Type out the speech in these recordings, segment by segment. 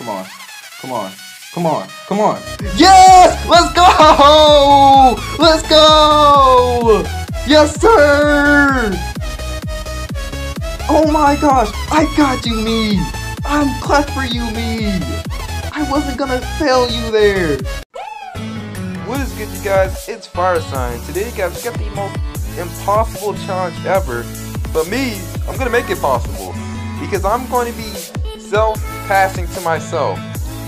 Come on. Come on. Come on. Come on. Yes! Let's go! Let's go! Yes, sir! Oh my gosh! I got you, me! I'm glad for you, me! I wasn't gonna fail you there! What is good, you guys? It's Fire Sign. Today, guys, we got the most impossible challenge ever. But me, I'm gonna make it possible. Because I'm going to be self-passing to myself.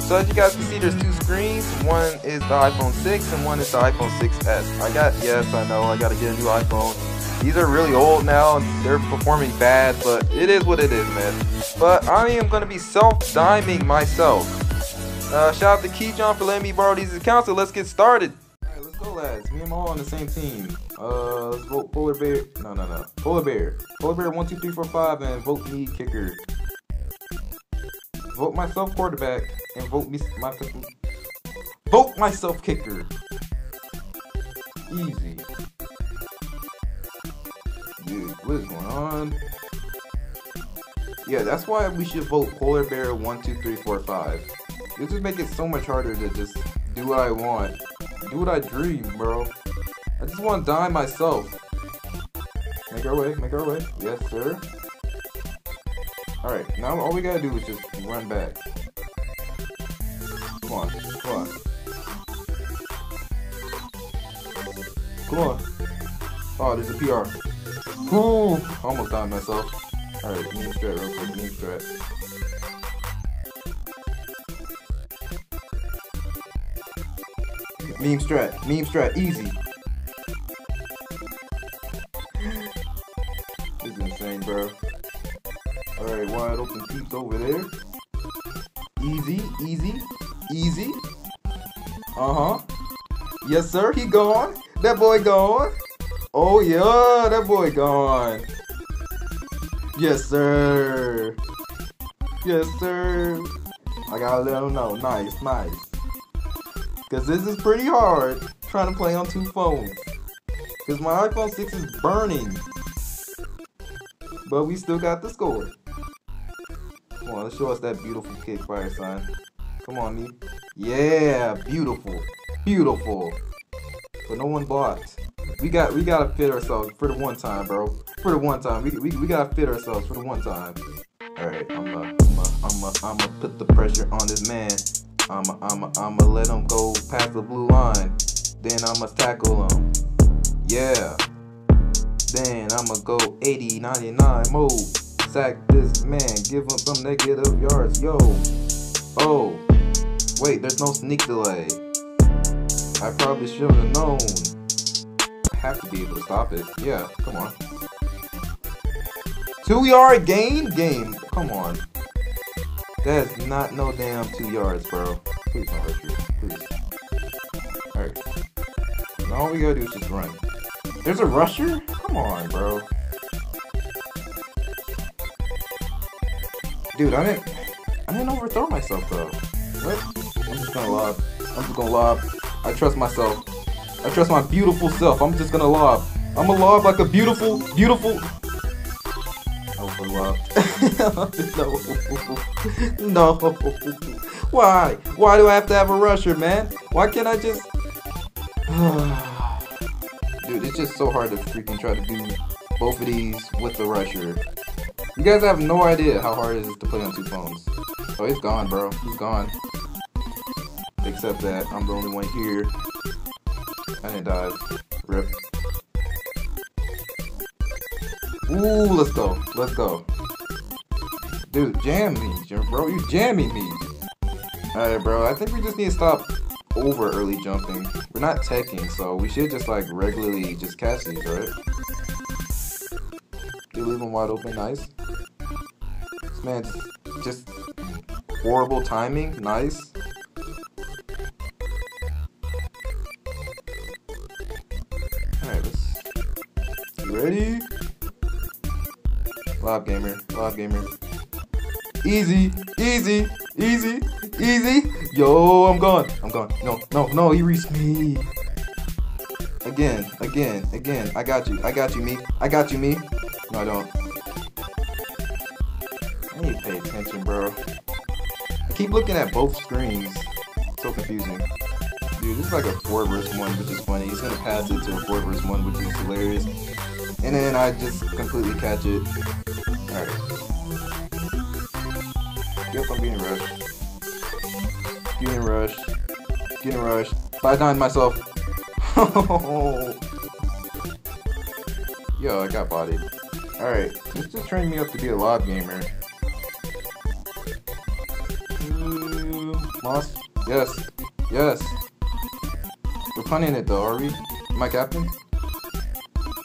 So as you guys can see, there's two screens. One is the iPhone 6 and one is the iPhone 6s. I got, yes, I know, I gotta get a new iPhone. These are really old now, they're performing bad, but it is what it is, man. But I am gonna be self-diming myself. Uh, shout out to JuicyJohn for letting me borrow these accounts, so let's get started. Alright, let's go, lads. Me and Mo on the same team. Uh, let's vote Polar Bear. No, no, no. Polar Bear. Polar Bear 1, 2, 3, 4, 5, and vote me kicker. Vote myself quarterback and vote me my vote myself kicker. Easy. Dude, what is going on? Yeah, that's why we should vote Polar Bear 1, 2, 3, 4, 5. This would make it so much harder to just do what I want. Do what I dream, bro. I just want to dime myself. Make our way, make our way. Yes, sir. Alright, now all we gotta do is just run back. Come on, come on. Come on. Oh, there's a PR. Ooh, almost dimed myself. Alright, meme strat real quick, meme strat. Meme strat, meme strat, easy. this is insane, bro. Alright, wide open peeps over there. Easy, easy, easy. Uh-huh. Yes, sir, he gone. That boy gone. Oh, yeah, that boy gone. Yes, sir. Yes, sir. I gotta let him know. Nice, nice. Because this is pretty hard trying to play on two phones. Because my iPhone 6 is burning. But we still got the score. Let's show us that beautiful kick, fire sign. Come on, me. Yeah, beautiful. Beautiful. But no one blocked. We got we gotta fit ourselves for the one time, bro. For the one time. We, we, we gotta fit ourselves for the one time. Alright, I'ma I'ma I'ma I'ma put the pressure on this man. I'ma I'ma I'ma let him go past the blue line. Then I'ma tackle him. Yeah. Then I'ma go 80, 99 mode. Sack this man, give him some negative yards. Yo. Oh. Wait, there's no sneak delay. I probably should have known. I have to be able to stop it. Yeah, come on. Two yard gain? Game. Come on. That's not no damn two yards, bro. Please don't hurt you. Please. Alright. Now all we gotta do is just run. There's a rusher? Come on, bro. Dude, I didn't I didn't overthrow myself though. What? I'm just gonna lob. I'm just gonna lob. I trust myself. I trust my beautiful self. I'm just gonna lob. I'm gonna lob like a beautiful, beautiful. Overlobbed. no. No. Why? Why do I have to have a rusher, man? Why can't I just. Dude, it's just so hard to freaking try to do both of these with the rusher. You guys have no idea how hard it is to play on two phones. Oh, he's gone, bro. He's gone. Except that I'm the only one here. I didn't die. Rip. Ooh, let's go. Let's go. Dude, jam me, bro. You jamming me. Alright, bro. I think we just need to stop over early jumping. We're not teching, so we should just like regularly just catch these, right? You leave them wide open, nice. This man just horrible timing, nice. Alright, ready? Lob gamer, lob gamer. Easy, easy, easy, easy. Yo, I'm gone. I'm gone. No, no, no, he reached me. Again, again, again. I got you. I got you, me. I got you, me. I don't. I need to pay attention, bro. I keep looking at both screens. So confusing. Dude, this is like a 4 versus 1, which is funny. He's gonna pass it to a 4 versus 1, which is hilarious. And then I just completely catch it. Alright. Yep, I'm getting rushed. Getting rushed. Getting rushed. I dimed myself. Yo, I got bodied. Alright, let's just train me up to be a lob gamer. Moss? Yes. Yes. We're punting it though, are we? Am I captain?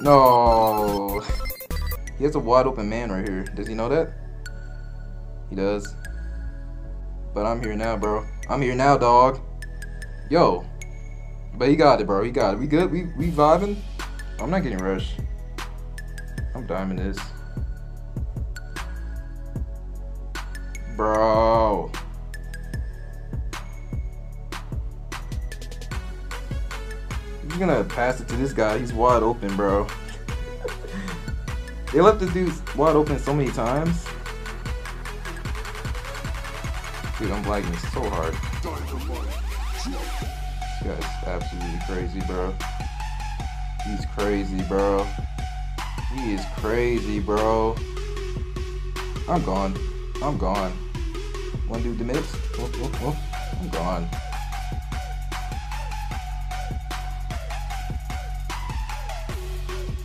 No. He has a wide open man right here. Does he know that? He does. But I'm here now, bro. I'm here now, dog. Yo. But he got it, bro. He got it. We good? We we vibing? I'm not getting rushed. I'm diamond this. Bro. He's gonna pass it to this guy. He's wide open, bro. they left the dude wide open so many times. Dude, I'm lagging so hard. This guy's absolutely crazy, bro. He's crazy, bro. He is crazy, bro. I'm gone. I'm gone. One dude the mix. Oh, oh, oh. I'm gone.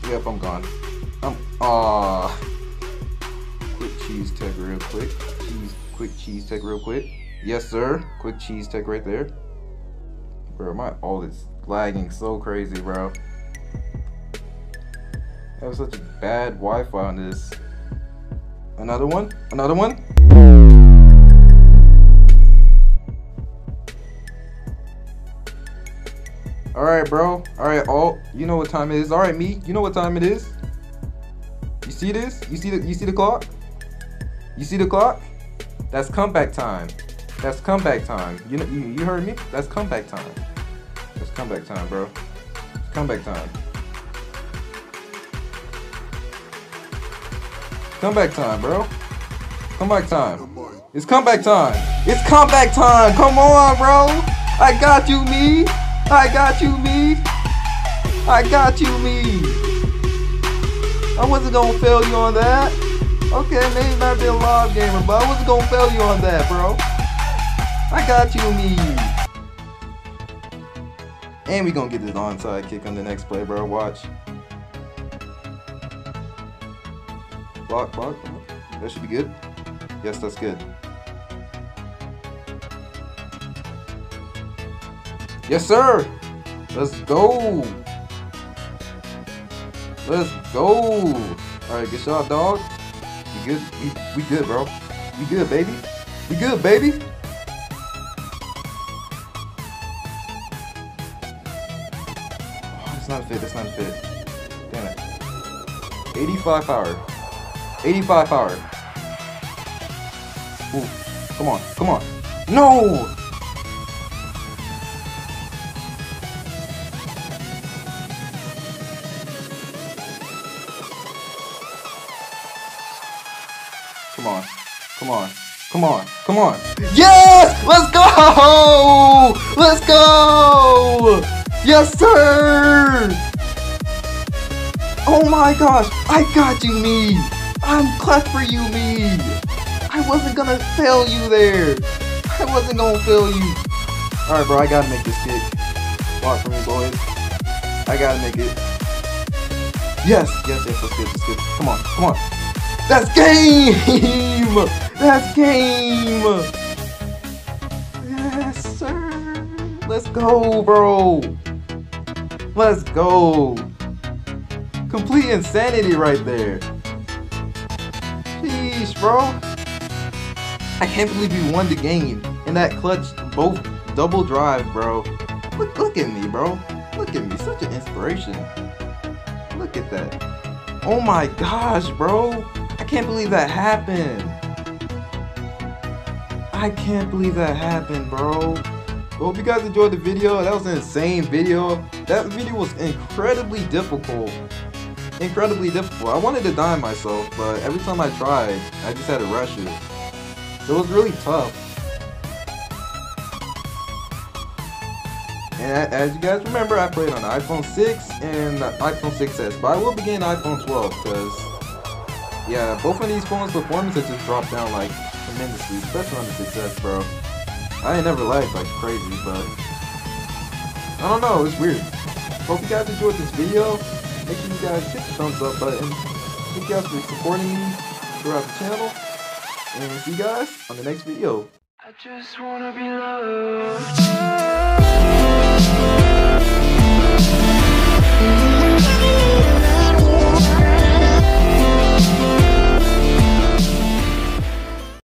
Yep, I'm gone. I'm ah. Quick cheese tech real quick. Cheese quick cheese tech real quick. Yes sir. Quick cheese tech right there. Bro, my all is lagging so crazy, bro. That have such bad Wi-Fi on this. Another one? Another one? Alright, bro. Alright, all you know what time it is. Alright, me, you know what time it is. You see this? You see the you see the clock? You see the clock? That's comeback time. That's comeback time. You know you, you heard me? That's comeback time. That's comeback time, bro. It's comeback time. Comeback time, bro. Comeback time. It's comeback time. It's comeback time. Come on, bro. I got you, me. I got you, me. I got you, me. I wasn't gonna fail you on that. Okay, maybe not be a live gamer, but I wasn't gonna fail you on that, bro. I got you, me. And we gonna get this onside kick on the next play, bro. Watch. Block, block. That should be good. Yes, that's good. Yes, sir. Let's go. Let's go. All right, good shot, dog. We good. We, we good, bro. We good, baby. We good, baby. Oh, that's not fit. That's not fit. Damn it. 85 power. 85 power. Ooh, come on, come on. No! Come on, come on, come on, come on. Yes! Let's go! Let's go! Yes, sir! Oh my gosh, I got you, me! I'm for you, me. I wasn't gonna fail you there. I wasn't gonna fail you. Alright, bro, I gotta make this kick. Watch for me, boys. I gotta make it. Yes, yes, yes, that's good, that's good. Come on, come on. That's game! That's game! Yes, sir. Let's go, bro. Let's go. Complete insanity right there bro. I can't believe you won the game in that clutch, both double drive, bro. Look, look at me, bro. Look at me, such an inspiration. Look at that. Oh my gosh, bro. I can't believe that happened. I can't believe that happened, bro. Hope you guys enjoyed the video. That was an insane video. That video was incredibly difficult incredibly difficult. I wanted to dime myself, but every time I tried, I just had to rush it. It was really tough. And as you guys remember, I played on iPhone 6 and iPhone 6s, but I will begin iPhone 12 because, yeah, both of these phones' performances just dropped down like tremendously, especially on the 6s, bro. I ain't never liked like crazy, but I don't know, it's weird. Hope you guys enjoyed this video. Make sure you guys hit the thumbs up button. Thank you guys for supporting me throughout the channel. And see you guys on the next video. I just wanna be loved.